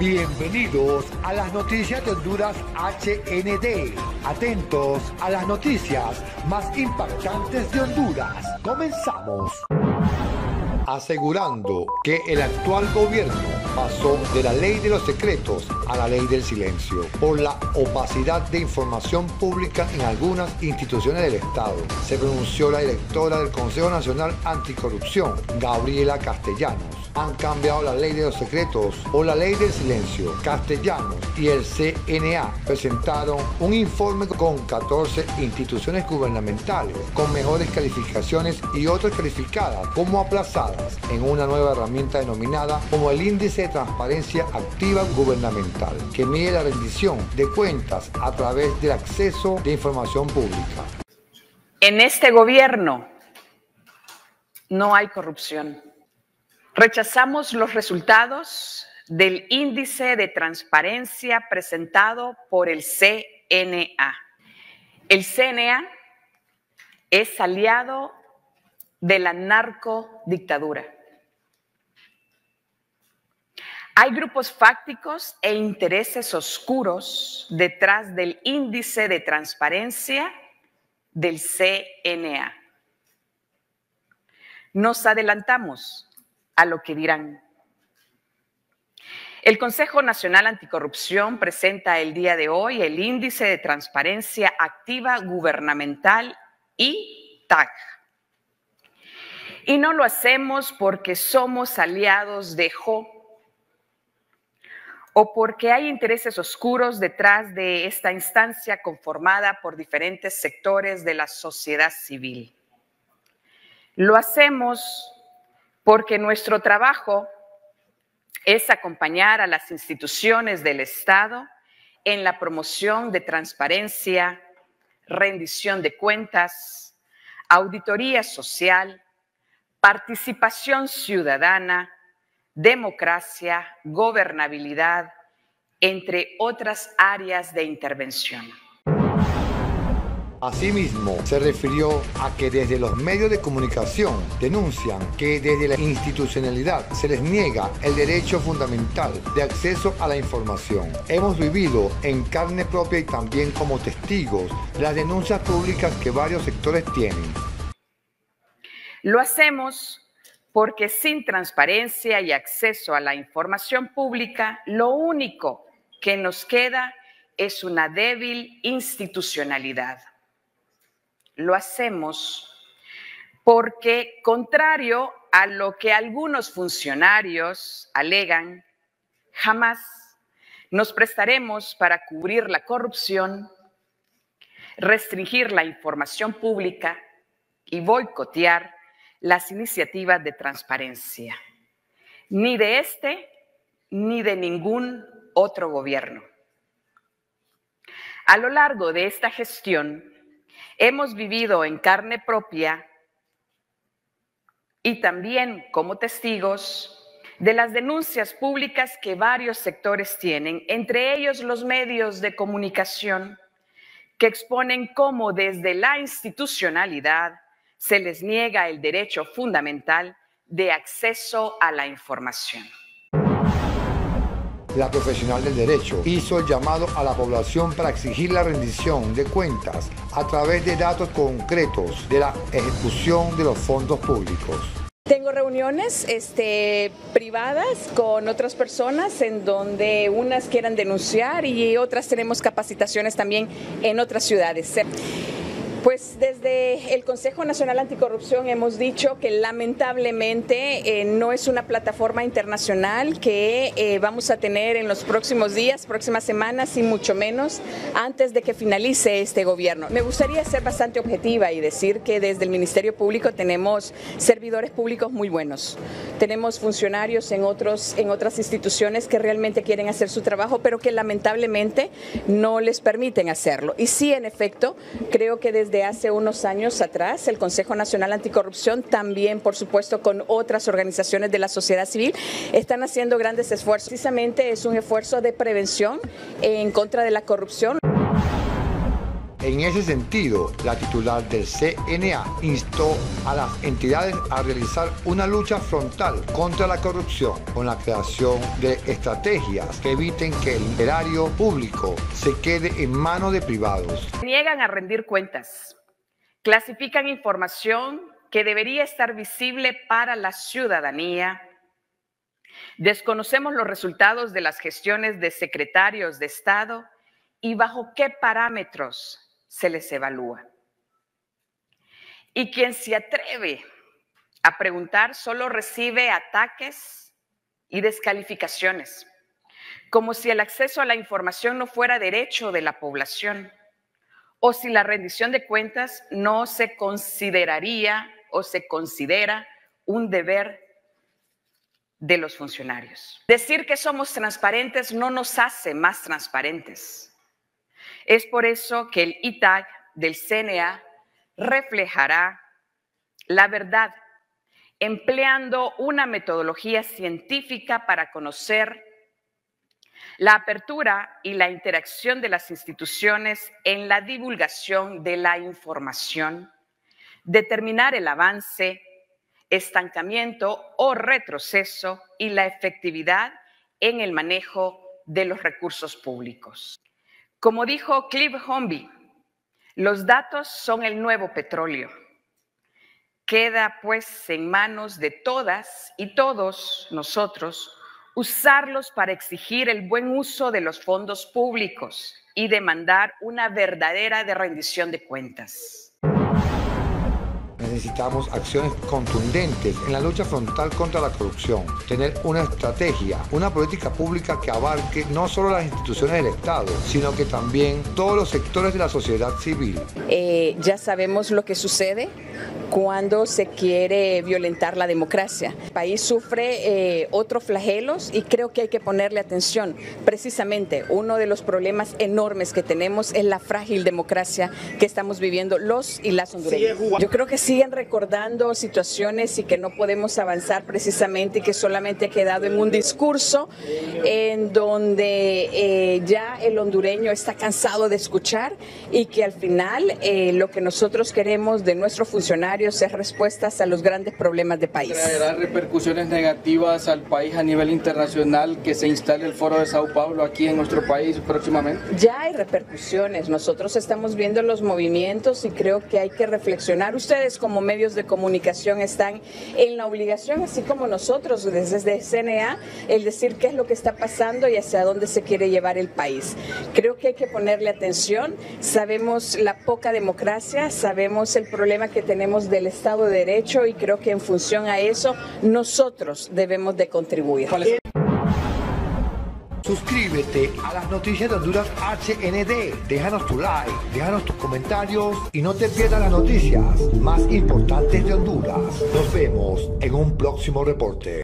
Bienvenidos a las noticias de Honduras HND. Atentos a las noticias más impactantes de Honduras. Comenzamos. Asegurando que el actual gobierno pasó de la ley de los secretos a la ley del silencio por la opacidad de información pública en algunas instituciones del Estado. Se pronunció la directora del Consejo Nacional Anticorrupción, Gabriela Castellanos han cambiado la ley de los secretos o la ley del silencio. Castellanos y el CNA presentaron un informe con 14 instituciones gubernamentales con mejores calificaciones y otras calificadas como aplazadas en una nueva herramienta denominada como el Índice de Transparencia Activa Gubernamental, que mide la rendición de cuentas a través del acceso de información pública. En este gobierno no hay corrupción. Rechazamos los resultados del índice de transparencia presentado por el CNA. El CNA es aliado de la narcodictadura. Hay grupos fácticos e intereses oscuros detrás del índice de transparencia del CNA. Nos adelantamos a lo que dirán. El Consejo Nacional Anticorrupción presenta el día de hoy el Índice de Transparencia Activa Gubernamental y TAG. Y no lo hacemos porque somos aliados de JO o porque hay intereses oscuros detrás de esta instancia conformada por diferentes sectores de la sociedad civil. Lo hacemos porque nuestro trabajo es acompañar a las instituciones del Estado en la promoción de transparencia, rendición de cuentas, auditoría social, participación ciudadana, democracia, gobernabilidad, entre otras áreas de intervención. Asimismo, se refirió a que desde los medios de comunicación denuncian que desde la institucionalidad se les niega el derecho fundamental de acceso a la información. Hemos vivido en carne propia y también como testigos las denuncias públicas que varios sectores tienen. Lo hacemos porque sin transparencia y acceso a la información pública, lo único que nos queda es una débil institucionalidad lo hacemos porque, contrario a lo que algunos funcionarios alegan, jamás nos prestaremos para cubrir la corrupción, restringir la información pública y boicotear las iniciativas de transparencia, ni de este ni de ningún otro gobierno. A lo largo de esta gestión, Hemos vivido en carne propia y también como testigos de las denuncias públicas que varios sectores tienen, entre ellos los medios de comunicación, que exponen cómo desde la institucionalidad se les niega el derecho fundamental de acceso a la información la profesional del derecho, hizo el llamado a la población para exigir la rendición de cuentas a través de datos concretos de la ejecución de los fondos públicos. Tengo reuniones este, privadas con otras personas en donde unas quieran denunciar y otras tenemos capacitaciones también en otras ciudades. Pues desde el Consejo Nacional Anticorrupción hemos dicho que lamentablemente eh, no es una plataforma internacional que eh, vamos a tener en los próximos días, próximas semanas y mucho menos antes de que finalice este gobierno. Me gustaría ser bastante objetiva y decir que desde el Ministerio Público tenemos servidores públicos muy buenos. Tenemos funcionarios en, otros, en otras instituciones que realmente quieren hacer su trabajo, pero que lamentablemente no les permiten hacerlo. Y sí, en efecto, creo que desde hace unos años atrás, el Consejo Nacional Anticorrupción, también por supuesto con otras organizaciones de la sociedad civil, están haciendo grandes esfuerzos. Precisamente es un esfuerzo de prevención en contra de la corrupción. En ese sentido, la titular del CNA instó a las entidades a realizar una lucha frontal contra la corrupción con la creación de estrategias que eviten que el erario público se quede en manos de privados. Niegan a rendir cuentas, clasifican información que debería estar visible para la ciudadanía. Desconocemos los resultados de las gestiones de secretarios de Estado y bajo qué parámetros se les evalúa. Y quien se atreve a preguntar solo recibe ataques y descalificaciones, como si el acceso a la información no fuera derecho de la población o si la rendición de cuentas no se consideraría o se considera un deber de los funcionarios. Decir que somos transparentes no nos hace más transparentes. Es por eso que el ITAG del CNA reflejará la verdad, empleando una metodología científica para conocer la apertura y la interacción de las instituciones en la divulgación de la información, determinar el avance estancamiento o retroceso y la efectividad en el manejo de los recursos públicos. Como dijo Cliff Homby, los datos son el nuevo petróleo. Queda pues en manos de todas y todos nosotros usarlos para exigir el buen uso de los fondos públicos y demandar una verdadera rendición de cuentas necesitamos acciones contundentes en la lucha frontal contra la corrupción, tener una estrategia, una política pública que abarque no solo las instituciones del Estado, sino que también todos los sectores de la sociedad civil. Eh, ya sabemos lo que sucede cuando se quiere violentar la democracia. El país sufre eh, otros flagelos y creo que hay que ponerle atención. Precisamente uno de los problemas enormes que tenemos es la frágil democracia que estamos viviendo los y las hondureñas. Yo creo que siguen recordando situaciones y que no podemos avanzar precisamente y que solamente ha quedado en un discurso en donde eh, ya el hondureño está cansado de escuchar y que al final eh, lo que nosotros queremos de nuestros funcionarios ser respuestas a los grandes problemas del país. ¿Traerá repercusiones negativas al país a nivel internacional que se instale el Foro de Sao Paulo aquí en nuestro país próximamente? Ya hay repercusiones. Nosotros estamos viendo los movimientos y creo que hay que reflexionar. Ustedes como medios de comunicación están en la obligación, así como nosotros desde CNA, el decir qué es lo que está pasando y hacia dónde se quiere llevar el país. Creo que hay que ponerle atención. Sabemos la poca democracia, sabemos el problema que tenemos del Estado de Derecho y creo que en función a eso nosotros debemos de contribuir. Suscríbete a las noticias de Honduras HND, déjanos tu like, déjanos tus comentarios y no te pierdas las noticias más importantes de Honduras. Nos vemos en un próximo reporte.